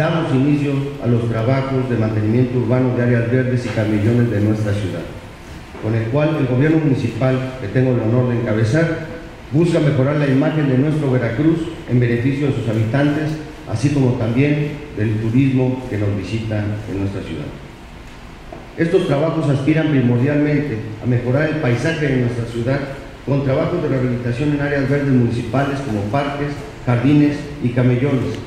damos inicio a los trabajos de mantenimiento urbano de áreas verdes y camellones de nuestra ciudad, con el cual el gobierno municipal, que tengo el honor de encabezar, busca mejorar la imagen de nuestro Veracruz en beneficio de sus habitantes, así como también del turismo que nos visita en nuestra ciudad. Estos trabajos aspiran primordialmente a mejorar el paisaje de nuestra ciudad con trabajos de rehabilitación en áreas verdes municipales como parques, jardines y camellones,